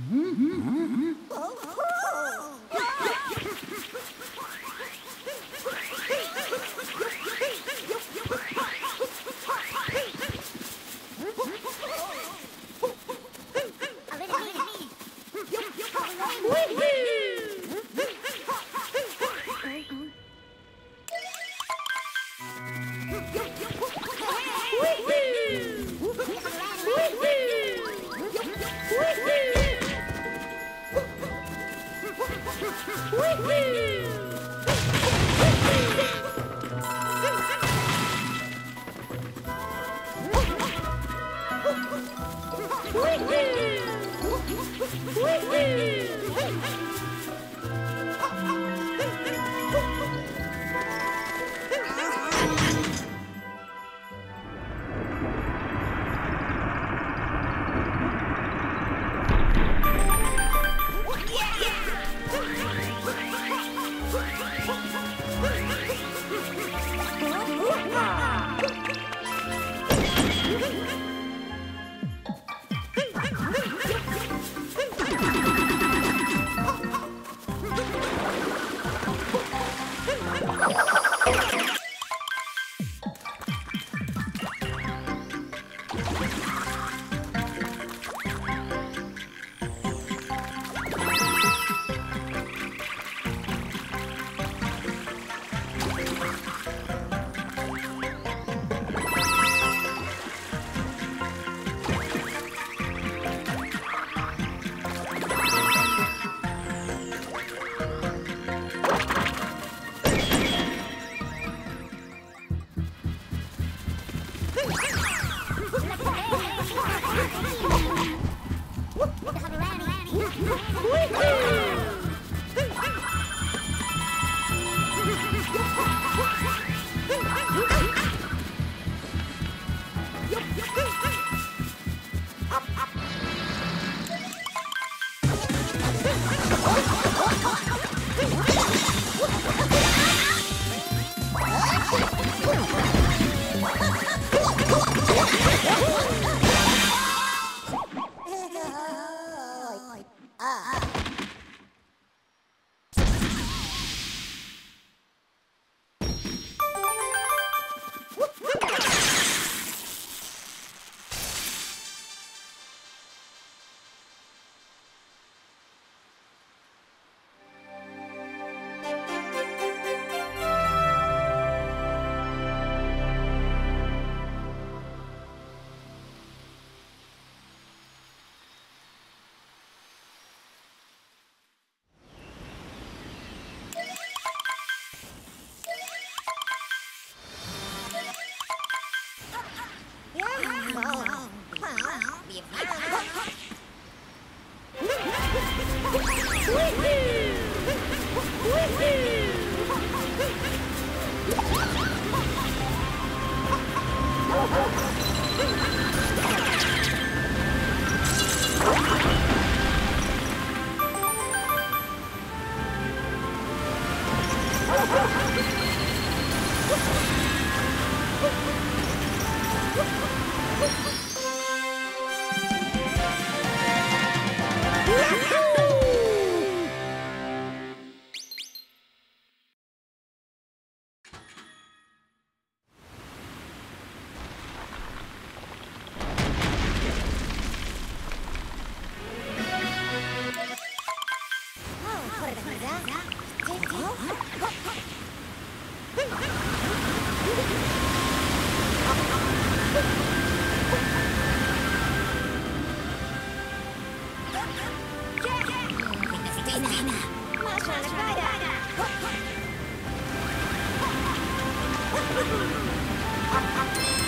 Mm-hmm. Woohoo! Ha ha ha!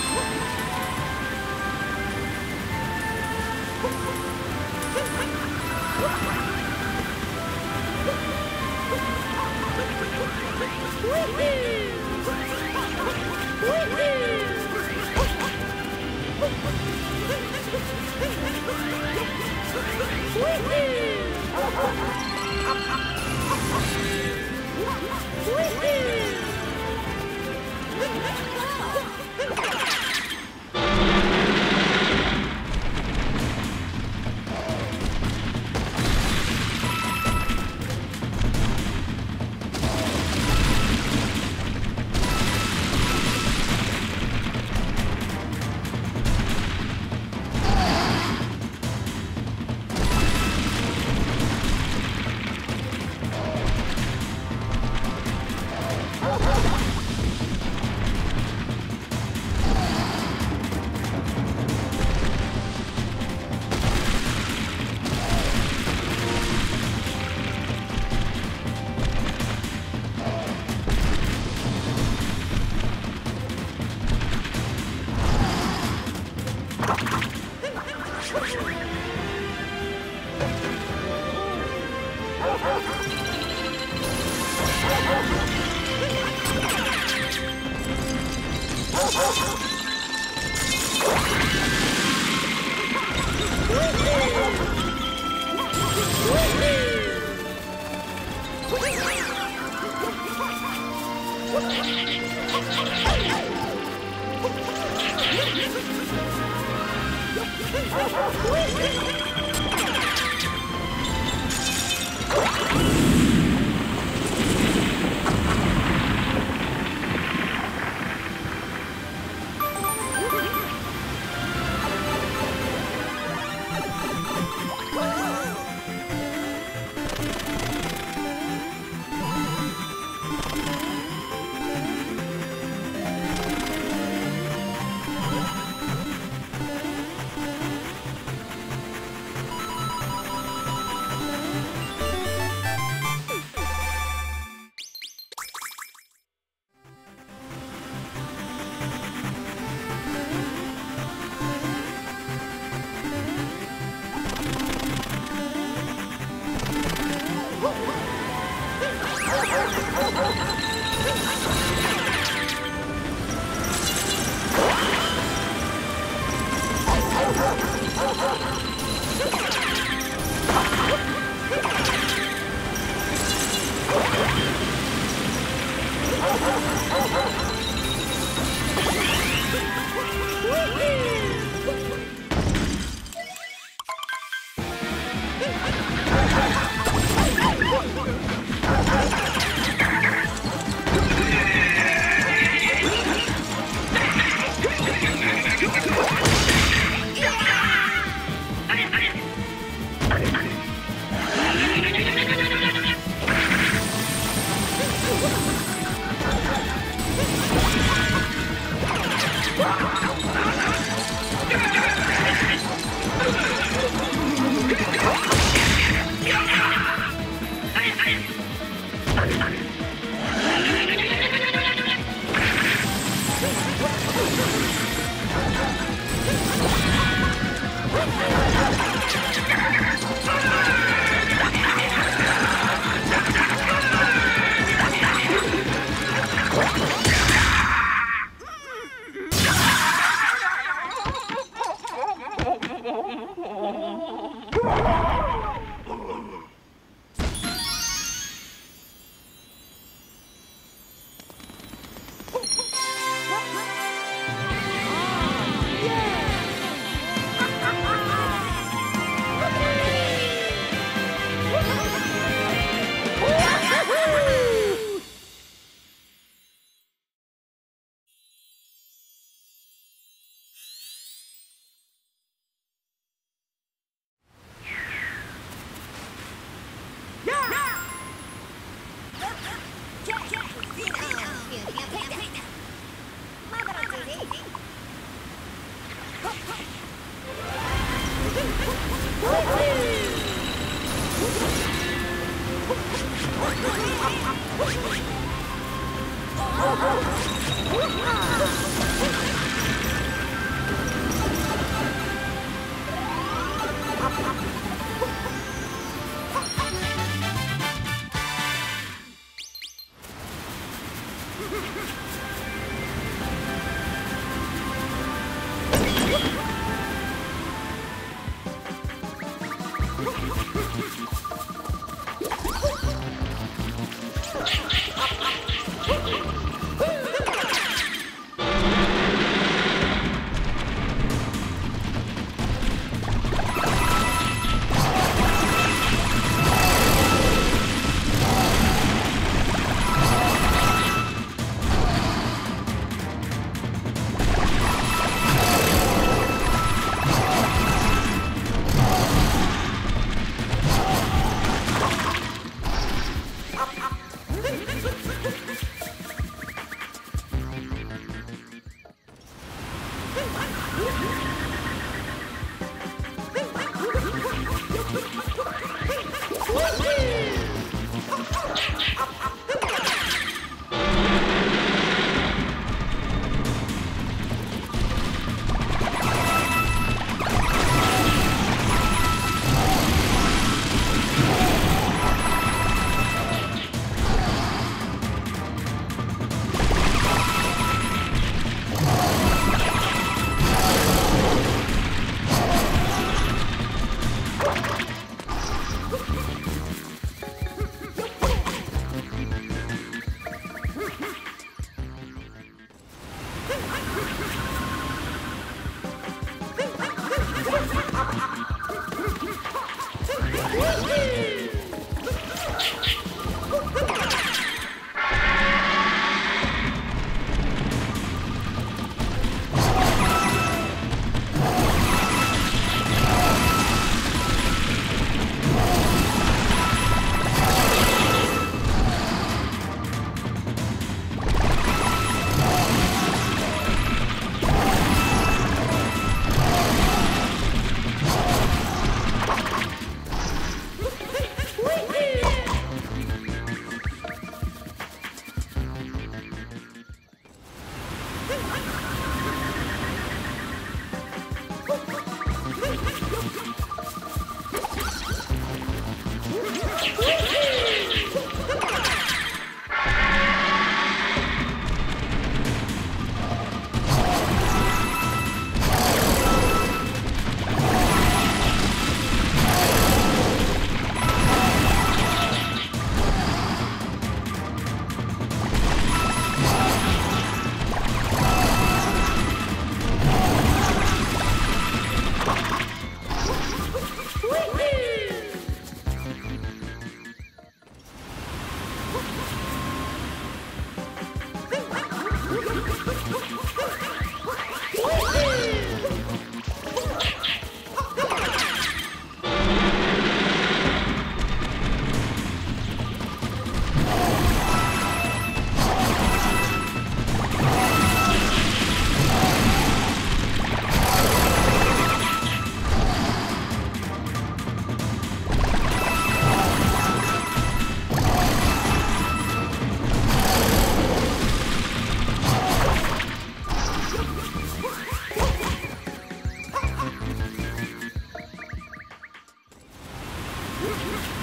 Woo!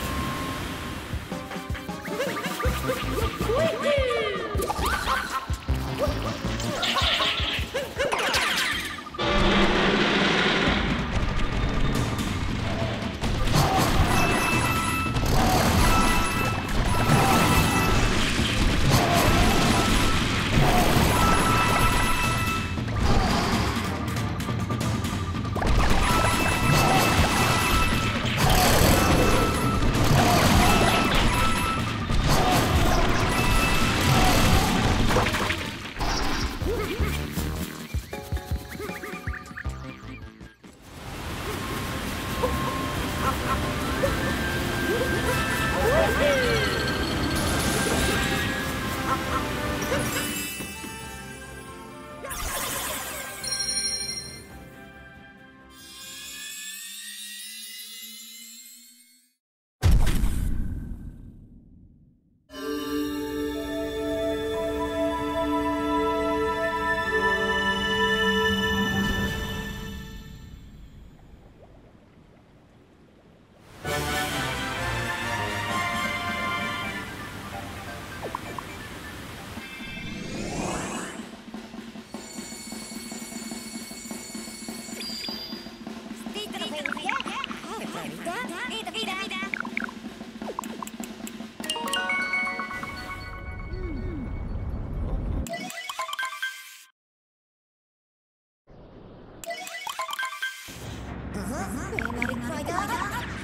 Bring it up, bring it up, bring it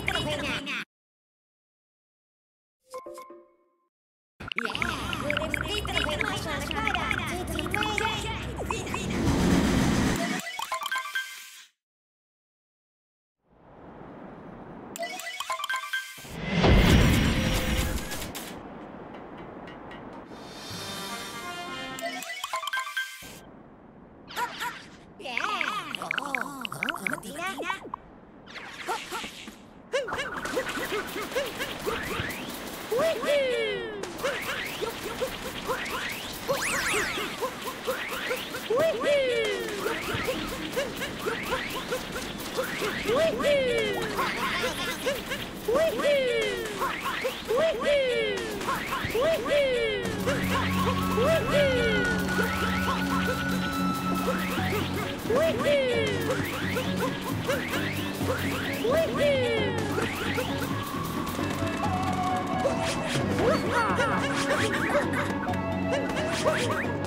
up, bring it up. Woo! Let's go.